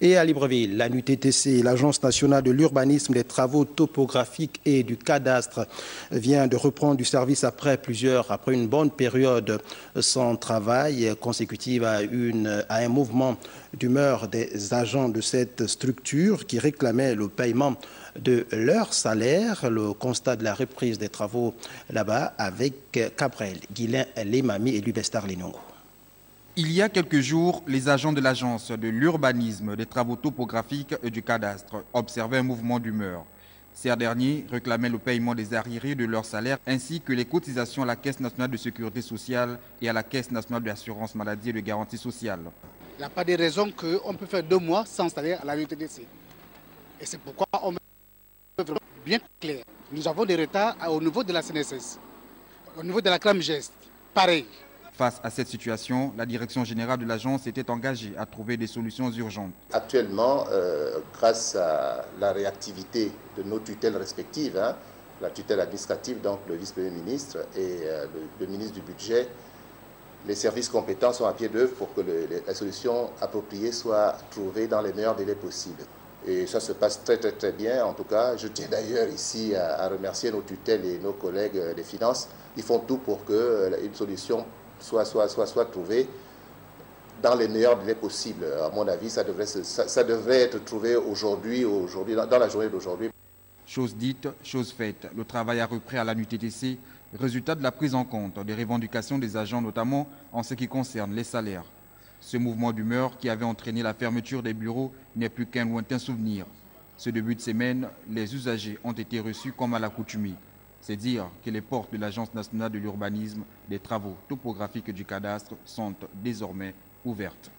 Et à Libreville, la NUTTC, l'Agence nationale de l'urbanisme, des travaux topographiques et du cadastre, vient de reprendre du service après plusieurs, après une bonne période sans travail consécutive à, un mouvement d'humeur des agents de cette structure qui réclamaient le paiement de leur salaire. Le constat de la reprise des travaux là-bas avec Cabrel, Guilain Lemami et Lubestar Linongo. Il y a quelques jours, les agents de l'Agence de l'urbanisme, des travaux topographiques et du cadastre observaient un mouvement d'humeur. Ces derniers réclamaient le paiement des arriérés de leur salaire ainsi que les cotisations à la Caisse nationale de sécurité sociale et à la Caisse nationale d'assurance maladie et de garantie sociale. Il n'y a pas de raison qu'on peut faire deux mois sans salaire à la UTDC. Et c'est pourquoi on veut bien clair. Nous avons des retards au niveau de la CNSS, au niveau de la CRAM Geste. Pareil. Face à cette situation, la direction générale de l'agence était engagée à trouver des solutions urgentes. Actuellement, euh, grâce à la réactivité de nos tutelles respectives, hein, la tutelle administrative, donc le vice-premier ministre et euh, le, ministre du budget, les services compétents sont à pied d'œuvre pour que la solution appropriée soit trouvée dans les meilleurs délais possibles. Et ça se passe très très très bien. En tout cas, je tiens d'ailleurs ici à, remercier nos tutelles et nos collègues euh, des finances. Ils font tout pour qu'une solution soit, soit, soit, soit trouvé dans les meilleurs délais possibles. À mon avis, ça devrait, être trouvé aujourd'hui, aujourd'hui, dans la journée d'aujourd'hui. Chose dite, chose faite. Le travail a repris à la NUTTC, résultat de la prise en compte des revendications des agents, notamment en ce qui concerne les salaires. Ce mouvement d'humeur qui avait entraîné la fermeture des bureaux n'est plus qu'un lointain souvenir. Ce début de semaine, les usagers ont été reçus comme à l'accoutumée. C'est dire que les portes de l'Agence nationale de l'urbanisme, des travaux topographiques du cadastre sont désormais ouvertes.